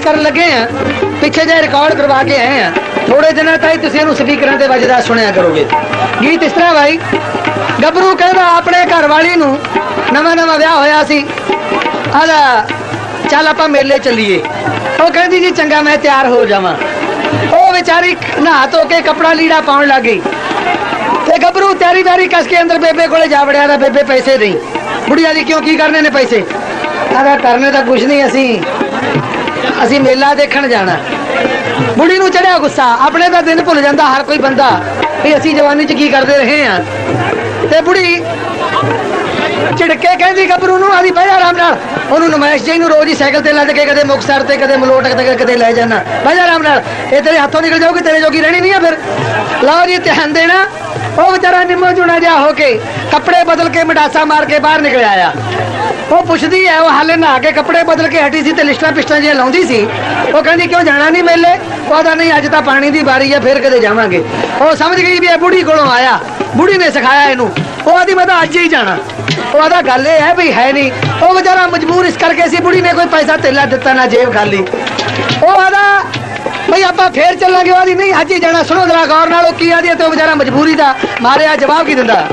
ਪੇਸ਼ ਕਰਨ ਲੱਗੇ ਆ, ਪਿੱਛੇ ਜੇ ਰਿਕਾਰਡ ਕਰਵਾ ਕੇ ਆਏ ਆ। ਥੋੜੇ ਦਿਨਾਂ ਤਾਈਂ ਤੁਸੀਂ ਇਹਨੂੰ ਸਪੀਕਰਾਂ ਤੇ ਵੱਜਦਾ ਸੁਣਿਆ ਕਰੋਗੇ। ਗੀਤ ਇਸ ਤਰ੍ਹਾਂ ਭਾਈ ਗੱਭਰੂ ਕਹਿੰਦਾ ਆਪਣੇ ਘਰ ਵਾਲੀ ਨੂੰ ਨਵਾਂ ਨਵਾਂ ਵਿਆਹ ਹੋਇਆ ਸੀ। ਆਦਾ ਚੱਲ ਆਪਾਂ ਮੇਲੇ ਚੱਲੀਏ। ਉਹ ਕਹਿੰਦੀ ਜੀ, ਚੰਗਾ, ਮੈਂ ਤਿਆਰ ਹੋ ਜਾਵਾਂ। ਉਹ ਵਿਚਾਰੀ ਨਹਾ ਧੋ ਕੇ ਕਪੜਾ ਲੀੜਾ ਪਾਉਣ ਲੱਗ ਗਈ। ਤੇ ਗੱਭਰੂ ਤਿਆਰੀ ਤਿਆਰੀ ਕਸ ਕੇ ਅੰਦਰ ਬੇਬੇ ਕੋਲੇ ਜਾ ਵੜਿਆ ਨਾ ਬੇਬੇ ਪੈਸੇ ਨਹੀਂ ਬੁੜੀਆ ਜੀ ਕਿਉਂ ਕੀ ਕਰਨੇ ਨੇ ਪੈਸੇ? ਆਦਾ ਕਰਨੇ ਤਾਂ ਕੁਝ ਨਹੀਂ ਅਸੀਂ। ਅਸੀਂ ਮੇਲਾ ਦੇਖਣ ਜਾਣਾ। ਬੁੜੀ ਨੂੰ ਚੜਿਆ ਗੁੱਸਾ। ਆਪਣੇ ਦਾ ਦਿਨ ਭੁੱਲ ਜਾਂਦਾ ਹਰ ਕੋਈ ਬੰਦਾ ਵੀ ਅਸੀਂ ਜਵਾਨੀ 'ਚ ਕੀ ਕਰਦੇ ਰਹੇ ਆ ਤੇ ਬੁੜੀ ਝਿੜਕੇ ਕਹਿੰਦੀ ਗੱਭਰੂ ਨੂੰ, ਆਦੀ ਬਹਿ ਜਾ ਆਰਾਮ ਨਾਲ। ਉਹਨੂੰ ਨਮਾਇਸ਼ ਜੀ ਨੂੰ ਰੋਜ਼ ਹੀ ਸਾਈਕਲ ਤੇ ਲੱਦ ਕੇ ਕਦੇ ਮੁਕਸਰ ਤੇ, ਕਦੇ ਮਲੋਟ ਤੇ ਕਦੇ ਲੈ ਜਾਣਾ। ਬਹਿ ਜਾ ਆਰਾਮ ਨਾਲ। ਇਹ ਤੇਰੇ ਹੱਥੋਂ ਨਿਕਲ ਜਾਊਗੀ, ਤੇਰੇ ਜੋਗੀ ਰਹਿਣੀ ਨਹੀਂ ਆ ਫਿਰ। ਲਓ ਜੀ, ਧਿਆਨ ਦੇਣਾ। ਉਹ ਵਿਚਾਰਾ ਨਿੰਮੋ ਜੁਣਾ ਜਾ ਹੋ ਕੇ ਕੱਪੜੇ ਬਦਲ ਕੇ ਮਡਾਸਾ ਮਾਰ ਕੇ ਬਾਹਰ ਨਿਕਲ ਆਇਆ। ਉਹ ਪੁੱਛਦੀ ਹੈ ਉਹ ਹਾਲੇ ਨਹਾ ਕੇ ਕੱਪੜੇ ਬਦਲ ਕੇ ਹਟੀ ਸੀ ਤੇ ਲਿਸਟਾਂ ਪਿਸਟਾਂ ਜਿਹੀਆਂ ਲਾਉਂਦੀ ਸੀ ਉਹ ਕਹਿੰਦੀ ਕਿਉਂ ਜਾਣਾ ਨਹੀਂ ਮੇਲੇ ਉਹਦਾ ਨਹੀਂ ਅੱਜ ਤਾਂ ਪਾਣੀ ਦੀ ਵਾਰੀ ਹੈ ਫਿਰ ਕਦੇ ਜਾਵਾਂਗੇ ਉਹ ਸਮਝ ਗਈ ਵੀ ਇਹ ਬੁੜੀ ਕੋਲੋਂ ਆਇਆ ਬੁੜੀ ਨੇ ਸਿਖਾਇਆ ਇਹਨੂੰ ਉਹ ਆਦੀ ਮੈਂ ਤਾਂ ਅੱਜ ਹੀ ਜਾਣਾ ਉਹ ਆਦਾ ਗੱਲ ਇਹ ਹੈ ਵੀ ਹੈ ਨਹੀਂ ਉਹ ਵਿਚਾਰਾ ਮਜਬੂਰ ਇਸ ਕਰਕੇ ਸੀ ਬੁੜੀ ਨੇ ਕੋਈ ਪੈਸਾ ਧੇਲਾ ਦਿੱਤਾ ਨਾ ਜੇਬ ਖਾਲੀ ਉਹ ਆਦਾ ਭਈ ਆਪਾਂ ਫੇਰ ਚੱਲਾਂਗੇ ਉਹਦੀ ਨਹੀਂ ਅੱਜ ਹੀ ਜਾਣਾ ਸੁਣੋ ਜਰਾ ਗੌਰ ਨਾਲ ਉਹ ਕੀ ਆਦੀ ਹੈ ਤੇ ਉਹ ਵਿਚਾਰਾ ਮਜਬੂਰੀ ਦਾ ਮਾਰਿਆ ਜਵਾਬ ਕੀ ਦਿੰਦਾ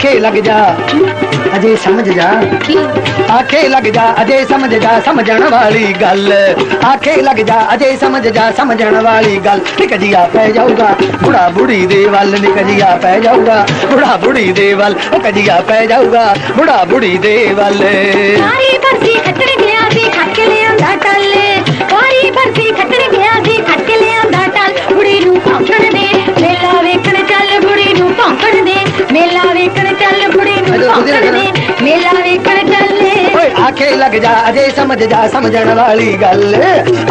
आँखें लग जा। अजय समझ जा। आँखें लग जा अजय समझ जा, समझण वाली गल। आँखें लग जा अजय समझ जा, समझण वाली गल। निकजिया पै जाऊगा, बुढ़ा बुढ़ी दे वल। निकजिया पै जाऊगा, बुढ़ा बुढ़ी दे वल। कजिया पै जाऊगा, बुढ़ा बुढ़ी दे वल। सारी खतरे में आती खट के खतरे मेला वेखण चल बुड़ी मेला वेखण चल। आखे लग जा अजय समझ जा समझण वाली गल।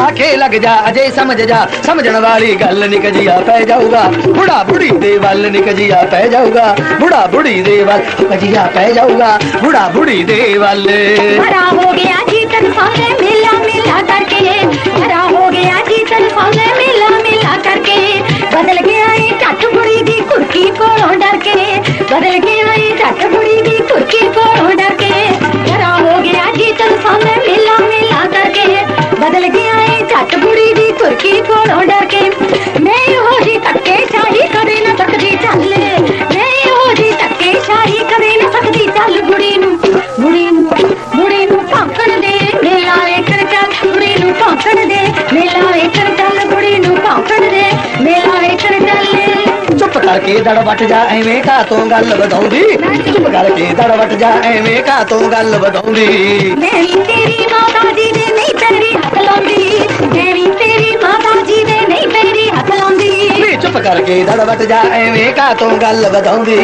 आखे लग जा अजय समझ जा समझण वाली गल निकजिया पै जाऊगा। बुढ़ा बुढ़ी दे वल निकजिया पै जाऊगा। बुढ़ा बुढ़ी दे वल निकजिया पै जाऊगा। बुढ़ा बुढ़ी दे वल। हो गया जीतन फावे मेला मेला करके। भरा हो गया जीतन फावे मेला मेला करके। बदल गया है बुढ़ी दी कुर्की को डर के। बदलगी आई जाट बुड़ी की कुर्की फोड़ उड़ा के खरा हो गया जी तरफा में मिला करके। बदल गया आई जाट बुड़ी की कुर्की फोड़ उड़ा करके दड़ बट जा एवें का तो गल बधाऊँगी चुप करके दड़ बट जा एवें का तो गल बधाऊँगी चुप करके दड़बट जा एवें का तो गल बधाऊँगी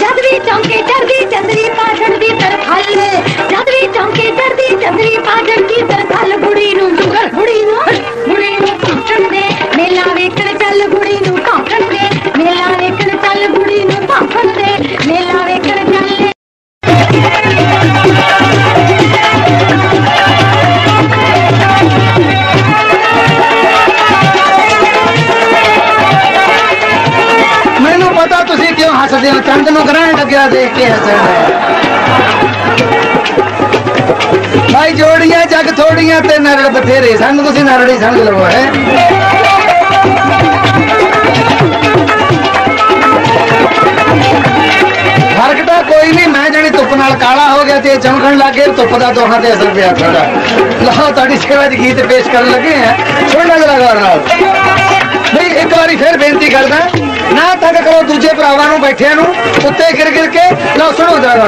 चंदरी तरफ़ चंदरी की तरफ़ नु। ਨੂੰ ਗ੍ਰਹਿਣ ਲੱਗਿਆ ਦੇਖ ਕੇ ਹੱਸਣਾ ਭਾਈ ਜੋੜੀਆਂ ਜੱਗ ਥੋੜੀਆਂ ਤੇ ਨਰੜ ਬਥੇਰੇ ਸਾਨੂੰ ਤੁਸੀਂ ਨਰੜੀ ਸਮਝ ਲਵੋ ਹੈ ਫਰਕ ਤਾਂ ਕੋਈ ਨਹੀਂ ਮੈਂ ਜਾਣੀ ਧੁੱਪ ਨਾਲ ਕਾਲਾ ਹੋ ਗਿਆ ਤੇ ਇਹ ਚਮਕਣ ਲੱਗ ਗਏ ਧੁੱਪ ਦਾ ਦੋਹਾਂ ਤੇ ਅਸਰ ਪਿਆ ਸਾਡਾ ਲਓ ਤੁਹਾਡੀ ਸੇਵਾ 'ਚ ਗੀਤ ਪੇਸ਼ ਕਰਨ ਲੱਗੇ ਆ ਸੁਣਨਾ ਜਰਾ ਗੌਰ ਨਾਲ ਬਈ ਇੱਕ ਵਾਰੀ ਫਿਰ ਬੇਨਤੀ ਕਰਦਾ ਨਾ ਤੱਕ ਕਰੋ ਦੂਜੇ ਭਰਾਵਾਂ ਨੂੰ ਬੈਠਿਆਂ ਨੂੰ ਉੱਤੇ ਗਿਰ ਗਿਰ ਕੇ ਲਓ ਸੁਣੋ ਜਰਾ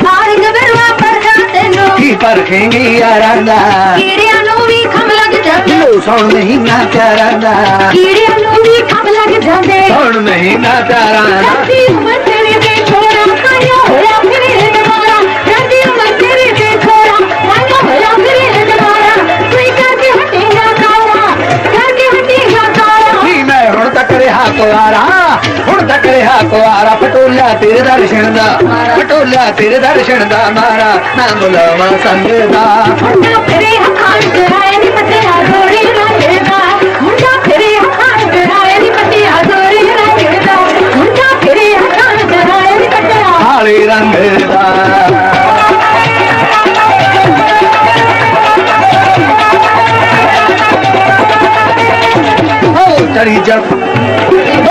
ਖਾਤੇ ਨੂੰ ਕੀ ਪਰਖੇਂਗੀ ਯਾਰਾਂ ਦਾ ਕੀੜਿਆਂ ਨੂੰ ਵੀ ਖਮ ਲੱਗ ਜਾਂਦੇ ਲੋ ਸੌਣ ਮਹੀਨਾ ਪਿਆਰਾਂ ਦਾ ਕੀੜਿਆਂ ਨੂੰ ਵੀ ਖਮ ਲੱਗ ਜਾਂਦੇ ਸੌਣ ਮਹੀਨਾ ਪਿਆਰਾਂ ਦਾ ਕੁਆਰਾ ਹੁਣ ਤੱਕ ਰਿਹਾ ਕੁਆਰਾ ਪਟੋਲਿਆ ਤੇਰੇ ਦਰਸ਼ਨ ਦਾ ਪਟੋਲਿਆ ਤੇਰੇ ਦਰਸ਼ਨ ਦਾ ਮਾਰਾ ਨਾ ਬੁਲਾਵਾ ਸੰਗ ਦਾ ਮੁੰਡਾ ਫਿਰੇ ਹੱਥਾਂ ਕਰਾਏ ਨੀ ਪੱਤਿਆ ਗੋਰੀ ਰਾਏਗਾ ਮੁੰਡਾ ਫਿਰੇ ਹੱਥਾਂ ਕਰਾਏ ਨੀ ਪੱਤਿਆ ਗੋਰੀ ਰਾਏਗਾ ਮੁੰਡਾ ਫਿਰੇ ਹੱਥਾਂ ਕਰਾਏ ਨੀ ਪੱਤਿਆ ਕਾਲੇ ਰੰਗ ਦਾ ਹੋ ਚੜੀ ਚੜ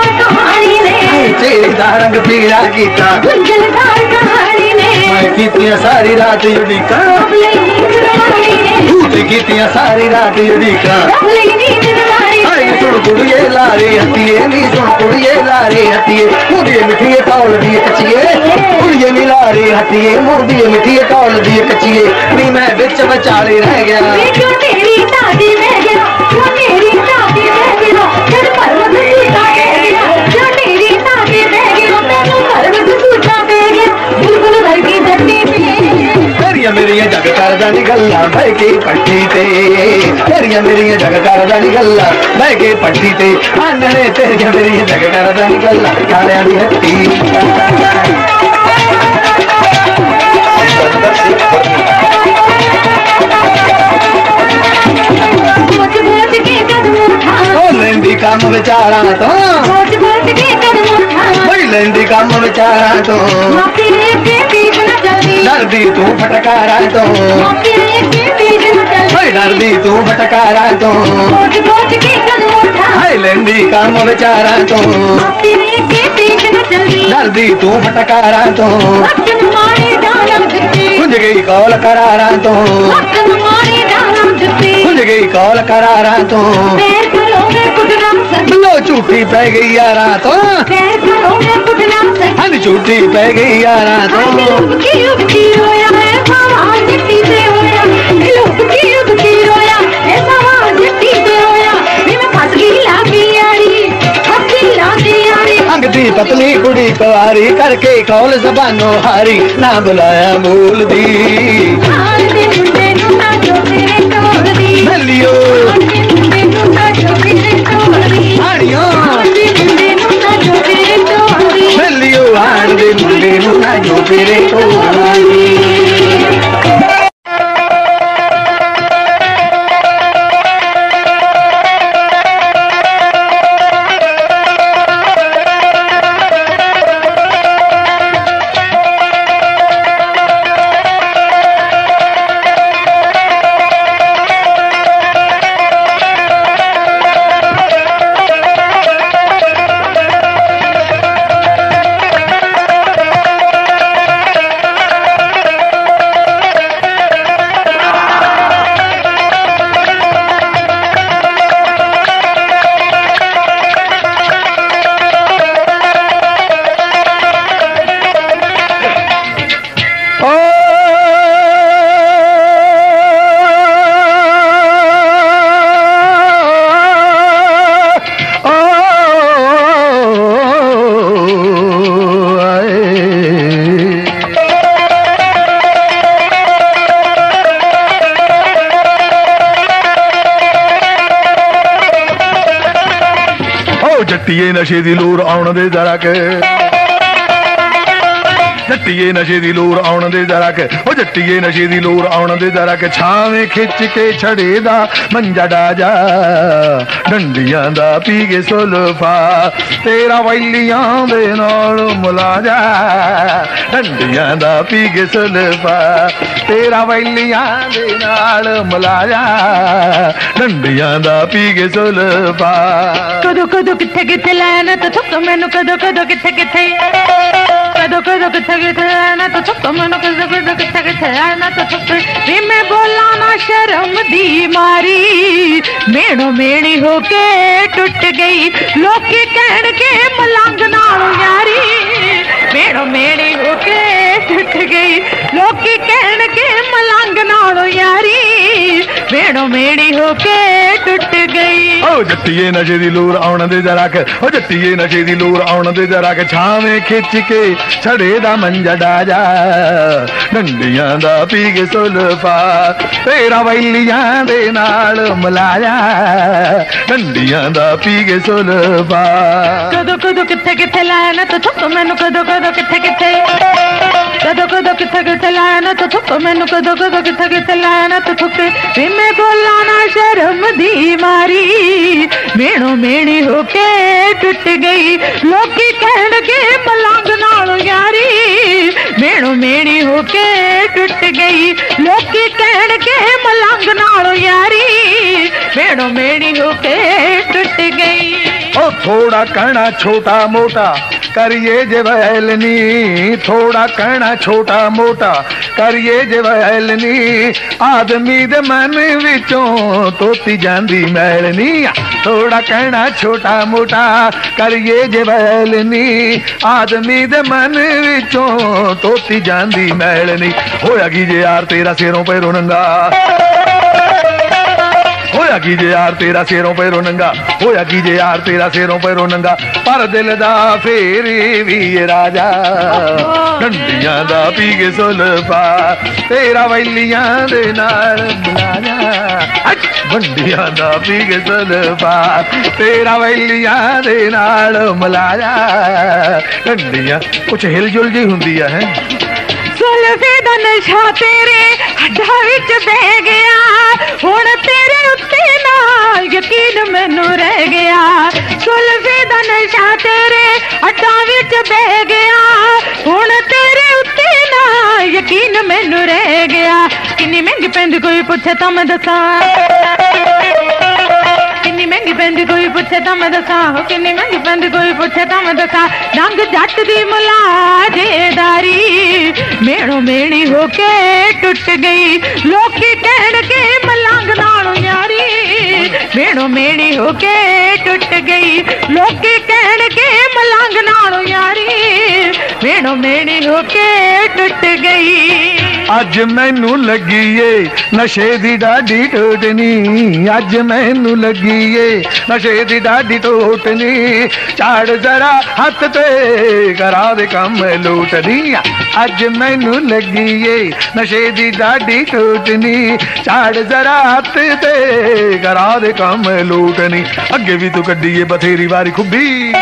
सारी रात सारी रात सुन कुड़िए लारे हथिए नी सुन कुड़िए लारे हथिए मुर्दिए मिठिए कौल दिए कचिए कुड़िए नी लारे हथिए मिठिए कौल दिए कचिए नी मैं बिच बचाले रह गया ਮੇਰੀਆਂ ਜਗ ਕਰਦਾ ਨੀ ਗੱਲਾਂ ਬਹਿ ਕੇ ਪੱਟੀ ਤੇ ਤੇਰੀਆਂ ਮੇਰੀਆਂ ਜਗ ਕਰਦਾ ਨੀ ਗੱਲਾਂ ਬਹਿ ਕੇ ਪੱਟੀ ਤੇ ਆਨਣੇ ਤੇਰੀਆਂ ਮੇਰੀਆਂ ਜਗ ਕਰਦਾ ਨੀ ਗੱਲਾਂ ਕਾਲਿਆਂ ਦੀ ਹੱਟੀ ਸੋਚ ਸੋਚ ਕੇ ਕਦਮ ਉਠਾ ਉਹ ਲੈਂਦੀ ਕੰਮ ਵਿਚਾਰਾਂ ਤੋਂ ਸੋਚ ਸੋਚ ਕੇ ਕਦਮ ਉਠਾ ਬਈ ਲੈਂਦੀ ਕੰਮ ਵਿਚਾਰਾਂ ਤੋਂ ਮਾਪੀ ਨੇ ਕੇ डरदी तू फटकारा तो। डरदी तू फटकारा तो। लेंदी का बेचारा तो। डरदी तू फटकारा तो। कुंज गई कौल करारा तो। कुंज गई कौल करारा तो। झूठी पै गई यार तो हन झूठी पै गई यार तो पतली कुड़ी कुरी करके कौल जबानो हारी ना बुलाया मूल दी। लियो ਨੂੰ ਨਾ ਨਸ਼ੇ ਦੀ ਲੋਰ ਆਉਣ ਦੇ ਜ਼ਰਾ ਕੇ ਜੱਟੀਏ ਨਸ਼ੇ ਦੀ ਲੋਰ ਆਉਣ ਦੇ ਜ਼ਰਾ ਕੇ ਉਹ ਜੱਟੀਏ ਨਸ਼ੇ ਦੀ ਲੋਰ ਆਉਣ ਦੇ ਜ਼ਰਾ ਕੇ ਛਾਵੇਂ ਖਿੱਚ ਕੇ ਛੜੇ ਦਾ ਮੰਜਾ ਡਾਜਾ ਡੰਡੀਆਂ ਦਾ ਪੀ ਕੇ ਸੁਲਫਾ ਤੇਰਾ ਵੈਲੀਆਂ ਦੇ ਨਾਲ ਮਲਾਜਾ ਡੰਡੀਆਂ ਦਾ ਪੀ ਕੇ ਸੁਲਫਾ ਤੇਰਾ ਵੈਲੀਆਂ ਦੇ ਨਾਲ ਮਲਾਜਾ ਡੰਡੀਆਂ ਦਾ ਪੀ ਕੇ ਸੁਲਫਾ ਕਦੋਂ ਕਦੋਂ ਕਿੱਥੇ ਕਿੱਥੇ ਲੈਣਾ ਤਾਂ ਥੁੱਕ ਮੈਨੂੰ ਕਦੋਂ ਕਦੋਂ ਕਿੱਥੇ ਕਿੱਥੇ कदो कदो किथे किथे ना तो चुप मनो कदो कदो किथे किथे ना तो चुप तो रे। मैं बोला ना शर्म दी मारी, मेणो मेणी होके टूट गई। लोग कहण के मलंग नाल यारी, मेणो मेणी होके टूट गई। ਗਈ ਲੋਕੀ ਕਹਿਣਗੇ ਮਲੰਗ ਨਾਲ ਯਾਰੀ ਮੇਣੋ ਮੇਣੀ ਹੋ ਕੇ ਟੁੱਟ ਗਈ ਓ ਜੱਟੀਏ ਨਸ਼ੇ ਦੀ ਲੋਰ ਆਉਣ ਦੇ ਜਰਾ ਕੇ ਓ ਜੱਟੀਏ ਨਸ਼ੇ ਦੀ ਲੋਰ ਆਉਣ ਦੇ ਜਰਾ ਕੇ ਛਾਵੇਂ ਖਿੱਚ ਕੇ ਛੜੇ ਦਾ ਮੰਜਾ ਡਾਜਾ ਡੰਡੀਆਂ ਦਾ ਪੀ ਕੇ ਸੁਲਫਾ ਤੇਰਾ ਵੈਲੀਆਂ ਦੇ ਨਾਲ ਮਲਾਇਆ ਡੰਡੀਆਂ ਦਾ ਪੀ ਕੇ ਸੁਲਫਾ ਕਦੋਂ ਕਦੋਂ ਕਿੱਥੇ ਕਿੱਥੇ ਲੈਣਾ ਤਾਂ ਥੁੱਕ ਮੈਨੂੰ ਕਦੋਂ ਕਦੋਂ ਕਿੱਥੇ ਕਿੱਥੇ ਕਦੋਂ ਕਦੋਂ ਕਿੱਥੇ ਕਿੱਥੇ लाया ना तो थुक मैनू कदों कदों किथा मैं बोला शर्म दी मारी मेणो मेणी होके टूट गई। लोकी कहन के पलंग नाल यारी मेणो मेणी होके टुट गई। लोकी कह के मलंग नाल यारी मेणो मेणी होके टुट गई। ओ थोड़ा कहना छोटा मोटा करिए जे वहलनी थोड़ा कहना छोटा, मोटा। करिए जे वहलनी आदमी दे मन विचों तोती जांदी मैलनी। थोड़ा कहना छोटा, मोटा, करिए जे वहलनी आदमी दे मन विचों तोती जांदी मैलनी। होया की जे यार, तेरा सिरों पे रोनंगा ਹੋਇਆ ਕੀ ਜੇ ਯਾਰ ਤੇਰਾ ਸਿਰੋਂ ਪੈਰੋਂ ਨੰਗਾ ਹੋਇਆ ਕੀ ਜੇ ਯਾਰ ਤੇਰਾ ਸਿਰੋਂ ਪੈਰੋਂ ਨੰਗਾ ਪਰ ਦਿਲ ਦਾ ਫੇਰੀ ਵੀ ਇਹ ਰਾਜਾ ਡੰਡੀਆਂ ਦਾ ਪੀ ਕੇ ਸੁਲਫਾ ਤੇਰਾ ਵੈਲੀਆਂ ਦੇ ਨਾਲ ਬੁਲਾਇਆ ਡੰਡੀਆਂ ਦਾ ਪੀ ਕੇ ਸੁਲਫਾ ਤੇਰਾ ਵੈਲੀਆਂ ਦੇ ਨਾਲ ਮਲਾਇਆ ਡੰਡੀਆਂ ਕੁਛ ਹਿਲ ਜੁਲ ਜੀ ਹੁੰਦੀ ਆ ਹੈ ਸੁਲਫੇ ਦਾ ਨਸ਼ਾ ਤੇਰੇ ਹੱਡਾਂ ਵਿੱਚ ਬਹਿ ਗਿਆ ਹੁਣ ਤੇਰੇ ਉੱਤੇ ਨਾ ਯਕੀਨ ਮੈਨੂੰ ਰਹਿ ਗਿਆ ਸੁਲਫੇ ਦਾ ਨਸ਼ਾ ਤੇਰੇ ਹੱਡਾਂ ਵਿੱਚ ਬਹਿ ਗਿਆ ਹੁਣ ਤੇਰੇ ਉੱਤੇ ਨਾ ਯਕੀਨ ਮੈਨੂੰ ਰਹਿ ਗਿਆ ਕਿੰਨੀ ਮਹਿੰਗੀ ਪੈਂਦੀ ਕੋਈ ਪੁੱਛੇ ਤਾਂ ਮੈਂ ਦੱਸਾਂ ਕਿੰਨੀ ਮਹਿੰਗੀ ਪੈਂਦੀ ਕੋਈ ਪੁੱਛੇ ਤਾਂ ਮੈਂ ਦੱਸਾਂ ਹੋ ਕਿੰਨੀ ਮਹਿੰਗੀ ਪੈਂਦੀ ਕੋਈ ਪੁੱਛੇ ਤਾਂ ਮੈਂ ਦੱਸਾਂ ਡੰਗ ਜੱਟ ਦੀ ਮੁਲਾਜੇਦਾਰੀ ਮੇਣੋ ਮੇਣੀ ਹੋ ਕੇ ਟੁੱਟ ਗਈ ਲੋਕੀ ਕਹਿਣਗੇ ਮਲੰਗ ਨਾਲੋਂ ਯਾਰੀ ਮੇਣੋ ਮੇਣੀ ਹੋ ਕੇ ਟੁੱਟ ਗਈ ਲੋਕੀ ਕਹਿਣਗੇ ਮਲੰਗ ਨਾਲੋਂ ਯਾਰੀ ਮੇਣੋ ਮੇਣੀ ਹੋ ਕੇ ਟੁੱਟ ਗਈ ਅੱਜ ਮੈਨੂੰ ਲੱਗੀ ਏ ਨਸ਼ੇ ਦੀ ਡਾਢੀ ਟੋਟਨੀ ਅੱਜ ਮੈਨੂੰ ਲੱਗੀ ਏ ਨਸ਼ੇ ਦੀ ਡਾਢੀ ਟੋਟਨੀ ਝਾੜ ਜ਼ਰਾ ਹੱਥ ਤੇ ਕਰਾ ਦੇ ਕੰਮ ਲੂਟਨੀ ਅੱਜ ਮੈਨੂੰ ਲੱਗੀ ਏ ਨਸ਼ੇ ਦੀ ਡਾਢੀ ਟੋਟਨੀ ਝਾੜ ਜ਼ਰਾ ਹੱਥ ਤੇ ਕਰਾ ਦੇ ਕੰਮ ਲੂਟਨੀ ਅੱਗੇ ਵੀ ਤੂੰ ਕੱਢੀਏ ਬਥੇਰੀ ਵਾਰੀ ਖੁੱਬੀ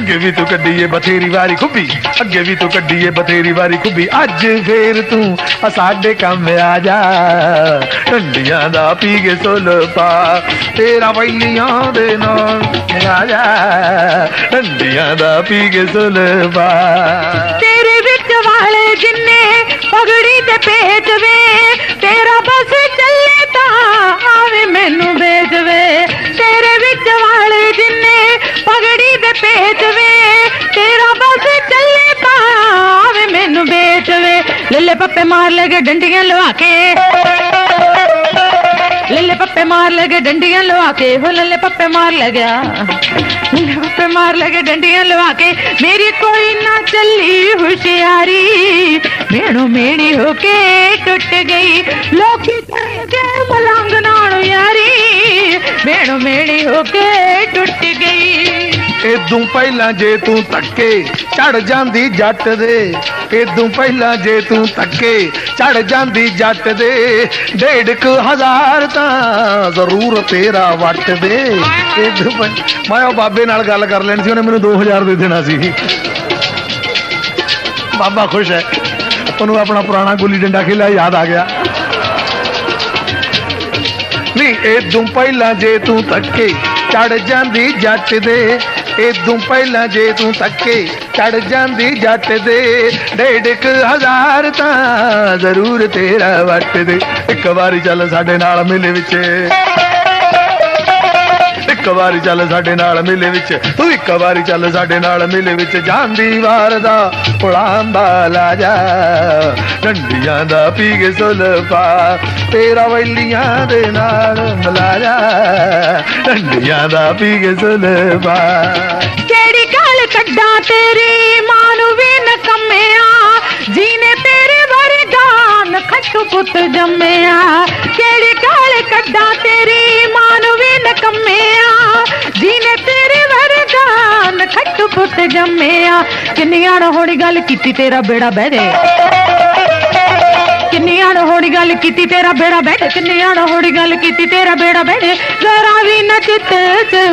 ਅੱਗੇ ਵੀ ਤੂੰ ਕੱਢੀਏ ਬਥੇਰੀ ਵਾਰੀ ਖੁੱਬੀ ਅੱਗੇ ਵੀ ਤੂੰ ਕੱਢੀਏ ਬਥੇਰੀ ਵਾਰੀ ਖੁੱਬੀ ਅੱਜ ਫੇਰ ਤੂੰ ਆ ਸਾਡੇ ਕੰਮ ਆ ਜਾ ਢੰਡੀਆਂ ਦਾ ਪੀ ਕੇ ਸੁਲਪਾ ਤੇਰਾ ਵੈਲੀਆਂ ਦੇ ਨਾਲ ਆ ਜਾ ਢੰਡੀਆਂ ਦਾ ਪੀ ਕੇ ਸੁਲਪਾ ਤੇਰੇ ਵਿੱਚ ਵਾਲੇ ਜਿੰਨੇ ਪਗੜੀ ਤੇ ਭੇਜ ਵੇ ਤੇਰਾ ਬਸ ਚੱਲੇ ਤਾਂ ਆਵੇ ਮੈਨੂੰ ਵੇਚ ਵੇ मार लगे डंडियाँ लवा के। लल्ले पप्पे मार लगे डंडियाँ लवा के। हो लल्ले पप्पे मार लगा लल्ले पप्पे मार लगे डंडियाँ लवा के। मेरी कोई ना चली होशियारी। मेणो मेणी होके टूट गई। लोकी मलांग मलंग यारी। मेणो मेणी होके टूट गई। ਇਦੋਂ ਪਹਿਲਾਂ ਜੇ ਤੂੰ ਧੱਕੇ ਚੜ ਜਾਂਦੀ ਜੱਟ ਦੇ। ਇਦੋਂ ਪਹਿਲਾਂ ਜੇ ਤੂੰ ਧੱਕੇ ਚੜ ਜਾਂਦੀ ਜੱਟ ਦੇ। ਡੇਢ ਕੁ ਹਜ਼ਾਰ ਤਾਂ ਜ਼ਰੂਰ ਤੇਰਾ ਵੱਟ ਦੇ। ਇਦੋਂ ਮੈਂ ਉਹ ਬਾਬੇ ਨਾਲ ਗੱਲ ਕਰ ਲੈਣੀ ਸੀ, ਉਹਨੇ ਮੈਨੂੰ 2000 ਦੇ ਦੇਣਾ ਸੀ। ਬਾਬਾ ਖੁਸ਼ ਹੈ। ਉਹਨੂੰ ਆਪਣਾ ਪੁਰਾਣਾ ਗੁੱਲੀ ਡੰਡਾ ਖੇਲਾ ਯਾਦ ਆ ਗਿਆ। ਨਹੀਂ ਇਦੋਂ ਪਹਿਲਾਂ ਜੇ ਤੂੰ ਧੱਕੇ ਚੜ ਜਾਂਦੀ ਜੱਟ ਦੇ। ਇਦੋਂ ਪਹਿਲਾਂ ਜੇ ਤੂੰ ਤੱਕੇ ਚੜ ਜਾਂਦੀ ਜੱਟ ਦੇ। ਡੇਢ ਇੱਕ ਹਜ਼ਾਰ ਤਾਂ ਜ਼ਰੂਰ ਤੇਰਾ ਵੱਟ ਦੇ। ਇੱਕ ਵਾਰੀ ਚੱਲ ਸਾਡੇ ਨਾਲ ਮੇਲੇ ਵਿੱਚ। ਇੱਕ ਵਾਰੀ ਚੱਲ ਸਾਡੇ ਨਾਲ ਮੇਲੇ ਵਿੱਚ ਤੂੰ ਇੱਕ ਵਾਰੀ ਚੱਲ ਸਾਡੇ ਨਾਲ ਮੇਲੇ ਵਿੱਚ ਜਾਂਦੀ ਵਾਰ ਦਾ ਪੁਲਾਂਦਾ ਲਾ ਜਾ ਡੰਡੀਆਂ ਦਾ ਪੀ ਕੇ ਸੁਲਫਾ ਤੇਰਾ ਵੈਲੀਆਂ ਦੇ ਨਾਲ ਮਿਲਾ ਜਾ ਡੰਡੀਆਂ ਦਾ ਪੀ ਕੇ ਸੁਲਫਾ ਕਿਹੜੀ ਗੱਲ ਕੱਢਾਂ ਤੇਰੀ ਮਾਂ ਨੂੰ ਵੀ ਨਕਮਿਆ ਜੀਨੇ राजपूत जम्मिया, केड़ी काले कड्डा तेरी मानवी नकमे जीने तेरे वरदान खट्टू पुत जम्मिया। किन्नी अणहोनी गल कीती तेरा बेड़ा बहरे किन्नी अणहोनी गल कीती तेरा बेड़ा बहरे किन्नी अणहोनी गल कीती तेरा बेड़ा बहरे जरा भी न चित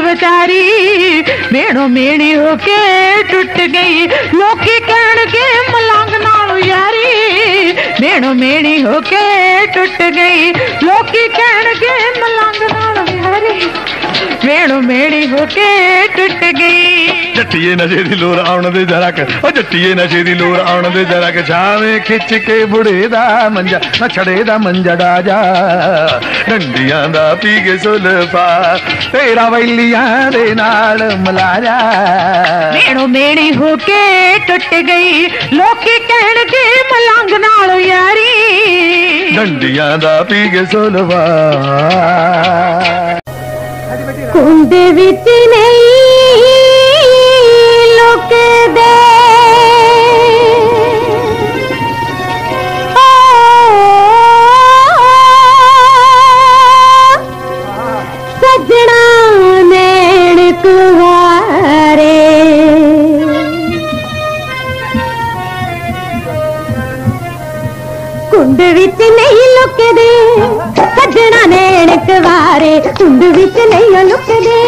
बेचारी मेणो मेणी होके टुट गई। लोकी कहन के मलंग नाल यारी बेणु मेणी होके टुट गई। लोकी कहे मलंग नाल बिहारी। भेड़ो मेड़ी होके टुट गई। जट्टिए नशे दी लोर आउण दे जरा के ओ नशे दी लोर आउण दे जरा के छावे खिच के बुढ़े मंजा ना छड़े दा मंजा डाजा। दा पी के सुल्फा तेरा वैलियाँ दे नाल मलाजा भेड़ो मेड़ी होके टुट गई लोकी कहण के मलंग नाल यारी। डंडियाँ दा पी के सुल्फा குந்து வித்தினை लुकदे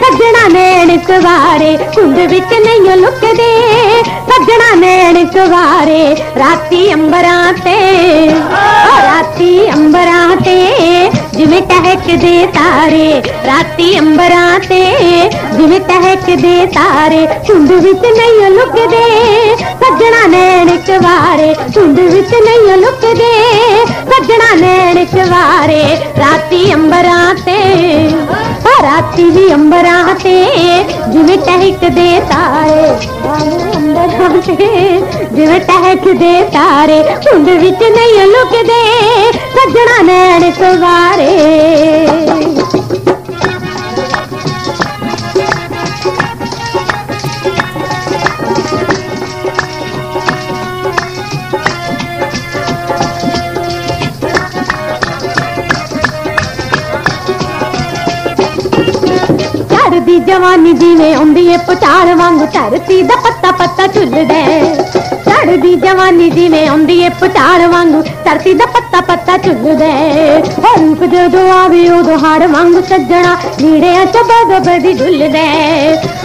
सजना नैन सवारे कुंड बिच नहीं लुकदे सजना नैन सवारे राती अंबर ते। राती अंबर ते, जिमें टहक दे तारे, राती अंबर ते, जिमें टहक दे तारे, कुंड बिच नहीं लुकदे सजना नैन सवारे कुंड बिच नहीं लुकदे सजना नैन सवारे राती अंबरा ते। रात्रि भी अंबर आते जिव टहक दे तारे अंबर आते टहक दे तारे कुंड नहीं लुकते सजना नैन सवारे। ਜਵਾਨੀ ਜਿਵੇਂ ਆਉਂਦੀ ਏ ਪਟਾਲ ਵਾਂਗ ਧਰਤੀ ਦਾ ਪੱਤਾ ਪੱਤਾ ਝੁੱਲਦਾ ਏ। ਚੜਦੀ ਜਵਾਨੀ ਜਿਵੇਂ ਆਉਂਦੀ ਏ ਪਟਾਲ ਵਾਂਗ ਧਰਤੀ ਦਾ ਪੱਤਾ ਪੱਤਾ ਝੁੱਲਦਾ ਏ। ਉਹ ਰੂਪ ਜਦੋਂ ਆਵੇ ਉਦੋਂ ਹਾੜ ਵਾਂਗ ਸੱਜਣਾ ਲੀੜਿਆਂ ਚ ਬਗਬਦੀ ਡੁੱਲਦਾ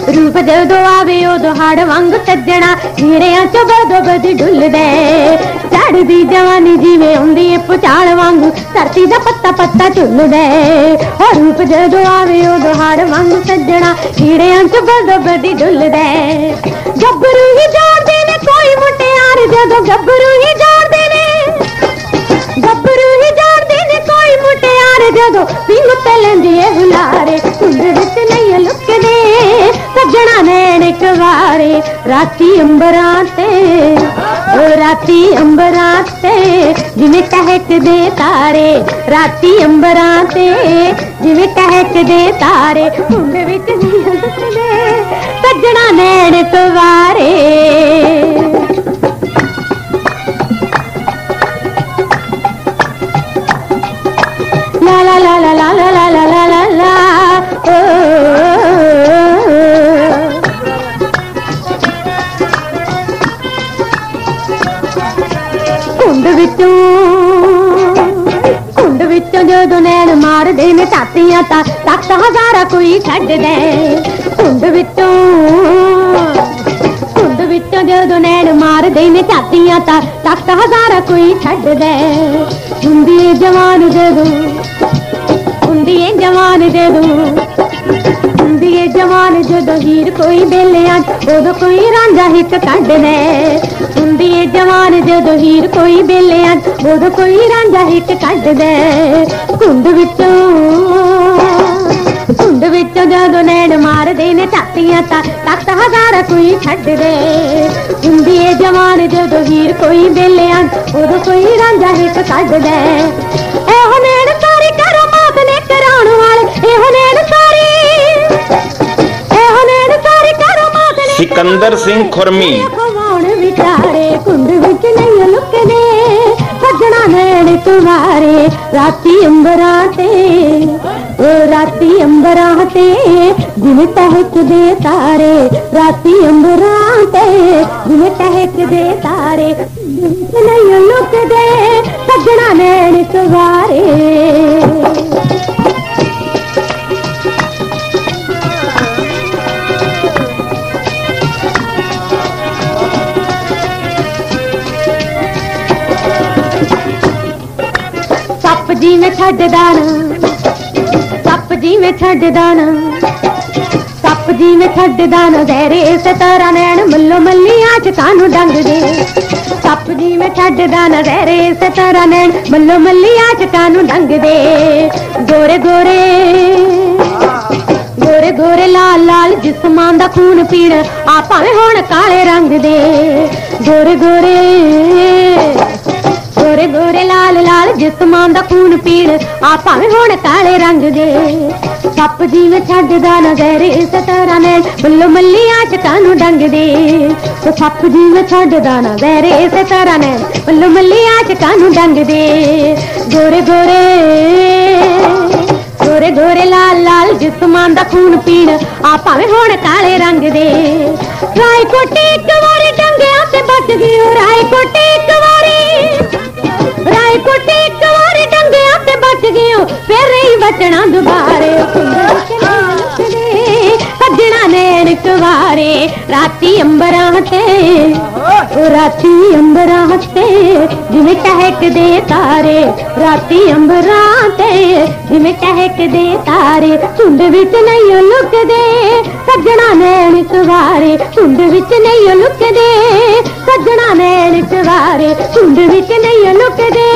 ਏ। ਰੂਪ ਜਦੋਂ ਆਵੇ ਉਹ ਦੁਹਾੜ ਵਾਂਗ ਸੱਜਣਾ ਲੀੜਿਆਂ ਚ ਬਗਬਦੀ ਡੁੱਲਦਾ ਏ। ਚੜਦੀ ਜਵਾਨੀ ਜਿਵੇਂ ਆਉਂਦੀ ਏ ਪਟਾਲ ਵਾਂਗ, ਧਰਤੀ ਦਾ ਪੱਤਾ ਪੱਤਾ ਝੁੱਲਦਾ ਏ। ਉਹ ਰੂਪ ਜਦੋਂ ਆਵੇ ਉਦੋਂ ਹਾੜ ਵਾਂਗ ਸੱਜਣਾ ਹੀੜਿਆਂ ਚ ਬਦਬਦੀ ਡੁੱਲਦਾ ਏ। ਗੱਭਰੂ ਹੀ ਜਾਣਦੇ ਨੇ ਕੋਈ ਮੁਟਿਆਰ, ਜਦੋਂ ਗੱਭਰੂ ਹੀ ਜਾਣਦੇ ਨੇ ਗੱਭਰੂ ਹੀ ਜਾਣਦੇ ਨੇ ਕੋਈ ਮੁਟਿਆਰ, ਜਦੋਂ ਪਿੰਗ ਤੇ ਲੈਂਦੀ ਏ ਹੁਲਾਰੇ, ਕੁੰਡ ਵਿੱਚ ਨਹੀਂ ਲੁਕਦੇ राती अंबराते ओ राती अंबराते जिमें टहक दे तारे राती अंबराते जिमें टहक दे तारे मुंड विच नहीं हसदे सजना नैण तवारे ला ला ला ला ला ला ला ला ला ओ ਵਿੱਚੋਂ ਕੁੰਡ ਵਿੱਚੋਂ ਜਦੋਂ ਨੈਣ ਮਾਰਦੇ ਨੇ ਸਾਥੀਆਂ ਤਾਂ ਤਖਤ ਹਜ਼ਾਰਾ ਕੋਈ ਛੱਡ ਦੇ ਕੁੰਡ ਵਿੱਚੋਂ ਕੁੰਡ ਵਿੱਚੋਂ ਜਦੋਂ ਨੈਣ ਮਾਰਦੇ ਨੇ ਸਾਥੀਆਂ ਤਾਂ ਤਖਤ ਹਜ਼ਾਰਾ ਕੋਈ ਛੱਡ ਦੇ ਹੁੰਦੀ ਜਵਾਨ ਜਦੋਂ ਹੁੰਦੀ ਜਵਾਨ ਜਦੋਂ ਏ ਜਵਾਨ ਜਦੋਂ ਹੀਰ ਕੋਈ ਬੇਲਿਆਂ 'ਚ, ਉਦੋਂ ਕੋਈ ਰਾਂਝਾ ਹਿੱਕ ਕੱਢਦਾ ਹੁੰਦੀ ਏ ਜਵਾਨ ਜਦੋਂ ਹੀਰ ਕੋਈ ਬੇਲਿਆਂ 'ਚ, ਉਦੋਂ ਕੋਈ ਰਾਂਝਾ ਹਿੱਕ ਕੱਢਦਾ ਕੁੰਡ ਵਿੱਚੋਂ ਕੁੰਡ ਵਿੱਚੋਂ ਜਦੋਂ ਨੈਣ ਮਾਰਦੇ ਨੇ ਝਾਤੀਆਂ ਤਾਂ ਤਖਤ ਹਜ਼ਾਰ ਕੋਈ ਛੱਡਦੇ ਹੁੰਦੀ ਏ ਜਵਾਨ ਜਦੋਂ ਹੀਰ ਕੋਈ ਬੇਲਿਆਂ 'ਚ, ਉਦੋਂ ਕੋਈ ਰਾਂਝਾ ਹਿੱਕ ਕੱਢਦਾ ਇਹੋ ਨੈਣ ਸਾਰੀ ਕਰਮਾਤ ਨੇ ਕਰਾਉਣ ਵਾਲੇ ਇਹੋ ਨੈਣ ਕਰਮਾਤ ਨੇ ਸਿਕੰਦਰ ਸਿੰਘ ਖੁਰਮੀ ਖਵਾਉਣ ਵਿਚਾਰੇ ਕੁੰਡ ਵਿੱਚ ਨਹੀਂ ਲੁਕਦੇ ਸੱਜਣਾ ਨੈਣ ਤੁਮਾਰੇ ਰਾਤੀ ਅੰਬਰਾਂ ਤੇ ਓ ਰਾਤੀ ਅੰਬਰਾਂ ਤੇ ਜਿਵੇਂ ਟਹਿਕਦੇ ਤਾਰੇ ਰਾਤੀ ਅੰਬਰਾਂ ਤੇ ਜਿਵੇਂ ਟਹਿਕਦੇ ਤਾਰੇ ਕੁੰਡ ਵਿੱਚ ਨਹੀਂ ਲੁਕਦੇ ਸੱਜਣਾ ਨੈਣ ਤੁਮਾਰੇ ਜਿਵੇਂ ਛੱਡਦਾ ਨਾ ਸੱਪ ਜਿਵੇਂ ਛੱਡਦਾ ਨਾ ਸੱਪ ਜਿਵੇਂ ਛੱਡਦਾ ਨਾ ਜ਼ਹਿਰੇ ਇਸੇ ਤਰ੍ਹਾਂ ਨੈਣ ਮੱਲੋ ਮੱਲੀਆਂ ਚ ਕਾਨੂੰ ਡੰਗਦੇ ਸੱਪ ਜਿਵੇਂ ਛੱਡਦਾ ਨਾ ਜ਼ਹਿਰੇ ਇਸੇ ਤਰ੍ਹਾਂ ਨੈਣ ਮੱਲੋ ਮੱਲੀਆਂ ਚ ਕਾਨੂੰ ਡੰਗਦੇ ਗੋਰੇ ਗੋਰੇ ਗੋਰੇ ਗੋਰੇ ਲਾਲ ਲਾਲ ਜਿਸਮਾਂ ਦਾ ਖੂਨ ਪੀਣ, ਆ ਭਾਵੇਂ ਹੁਣ ਕਾਲੇ ਰੰਗ ਦੇ। ਗੋਰੇ ਗੋਰੇ ਗੋਰੇ ਗੋਰੇ ਲਾਲ ਲਾਲ ਜਿਸਮਾਂ ਦਾ ਖੂਨ ਪੀਣ ਆ ਭਾਵੇਂ ਹੁਣ ਕਾਲੇ ਰੰਗ ਦੇ ਸੱਪ ਜਿਵੇਂ ਛੱਡਦਾ ਨਜ਼ਰ ਇਸ ਤਰ੍ਹਾਂ ਨੇ ਬੱਲੋ ਮੱਲੀਆਂ ਚ ਕਾਨੂੰ ਡੰਗ ਦੇ ਉਹ ਸੱਪ ਜਿਵੇਂ ਛੱਡਦਾ ਨਜ਼ਰ ਇਸ ਤਰ੍ਹਾਂ ਨੇ ਬੱਲੋ ਮੱਲੀਆਂ ਚ ਕਾਨੂੰ ਡੰਗ ਦੇ ਗੋਰੇ ਗੋਰੇ ਗੋਰੇ ਗੋਰੇ ਲਾਲ ਲਾਲ ਜਿਸਮਾਂ ਦਾ ਖੂਨ ਪੀਣ ਆ ਭਾਵੇਂ ਹੁਣ ਕਾਲੇ ਰੰਗ ਦੇ ਰਾਈ ਕੋਟੀ ਇੱਕ ਵਾਰੀ ਡੰਗਿਆਂ ਤੇ ਬਚ ਗਿਓ ਰਾਈ ਕੋਟੀ ਇੱਕ ਵਾਰੀ ਰਾਈ ਕੋਟੀ ਇੱਕ ਵਾਰੀ ਡੰਗਿਆਂ ਤੇ ਬਚ ਗਿਓ ਫਿਰ ਰਹੀ ਬਚਣਾ ਦੁਬਾਰੇ ਸੱਜਣਾ ਨੈਣ ਕੁਵਾਰੇ, ਰਾਤੀ ਅੰਬਰਾਂ ਤੇ ਉਹ ਰਾਤੀ ਅੰਬਰਾਂ ਤੇ, ਜਿਵੇਂ ਟਹਿਕਦੇ ਤਾਰੇ, ਰਾਤੀ ਅੰਬਰਾਂ ਤੇ, ਜਿਵੇਂ ਟਹਿਕਦੇ ਤਾਰੇ ਝੁੰਡ ਵਿੱਚ ਨਹੀਂ ਲੁਕਦੇ, ਸੱਜਣਾ ਨੈਣ ਕੁਵਾਰੇ ਝੁੰਡ ਵਿੱਚ ਨਹੀਂ ਲੁਕਦੇ, ਸੱਜਣਾ ਨੈਣ ਕੁਵਾਰੇ ਝੁੰਡ ਵਿੱਚ ਨਹੀਂ ਲੁਕਦੇ